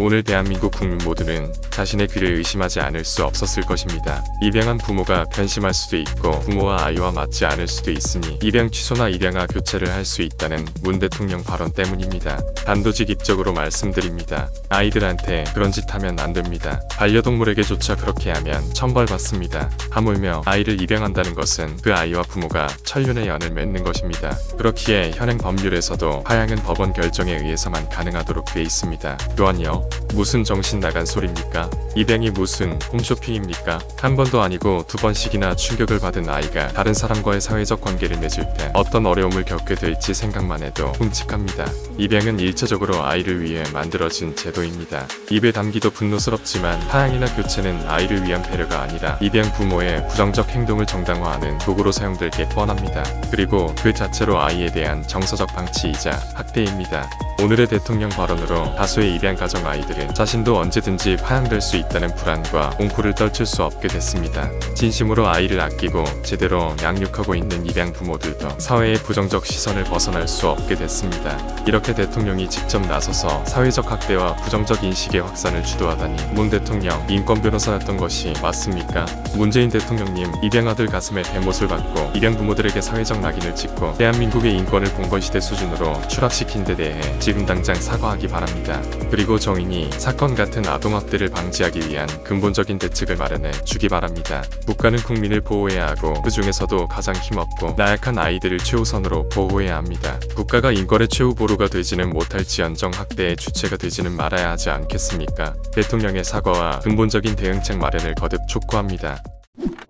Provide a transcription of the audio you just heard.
오늘 대한민국 국민 모두는 자신의 귀를 의심하지 않을 수 없었을 것입니다. 입양한 부모가 변심할 수도 있고 부모와 아이와 맞지 않을 수도 있으니 입양 취소나 입양아 교체를 할 수 있다는 문 대통령 발언 때문입니다. 단도직입적으로 말씀드립니다. 아이들한테 그런 짓 하면 안 됩니다. 반려동물에게조차 그렇게 하면 천벌받습니다. 하물며 아이를 입양한다는 것은 그 아이와 부모가 천륜의 연을 맺는 것입니다. 그렇기에 현행 법률에서도 하양은 법원 결정에 의해서만 가능하도록 돼 있습니다. 또한요, 무슨 정신 나간 소리입니까? 입양이 무슨 홈쇼핑입니까? 한 번도 아니고 두 번씩이나 충격을 받은 아이가 다른 사람과의 사회적 관계를 맺을 때 어떤 어려움을 겪게 될지 생각만 해도 끔찍합니다. 입양은 1차적으로 아이를 위해 만들어진 제도입니다. 입에 담기도 분노스럽지만 하양이나 교체는 아이를 위한 배려가 아니라 입양 부모의 부정적 행동을 정당화하는 도구로 사용될 게 뻔합니다. 그리고 그 자체로 아이에 대한 정서적 방치이자 학대입니다. 오늘의 대통령 발언으로 다수의 입양 가정 아이들은 자신도 언제든지 파양될 수 있다는 불안과 공포를 떨칠 수 없게 됐습니다. 진심으로 아이를 아끼고 제대로 양육하고 있는 입양 부모들도 사회의 부정적 시선을 벗어날 수 없게 됐습니다. 이렇게 대통령이 직접 나서서 사회적 학대와 부정적 인식의 확산을 주도하다니 문 대통령 인권 변호사였던 것이 맞습니까? 문재인 대통령님 입양 아들 가슴에 대못을 받고 입양 부모들에게 사회적 낙인을 찍고 대한민국의 인권을 봉건시대 수준으로 추락시킨 데 대해 지금 당장 사과하기 바랍니다. 그리고 정인이 사건 같은 아동학대를 방지하기 위한 근본적인 대책을 마련해 주기 바랍니다. 국가는 국민을 보호해야 하고 그 중에서도 가장 힘없고 나약한 아이들을 최우선으로 보호해야 합니다. 국가가 인권의 최후 보루가 되지는 못할지언정 학대의 주체가 되지는 말아야 하지 않겠습니까? 대통령의 사과와 근본적인 대응책 마련을 거듭 촉구합니다. you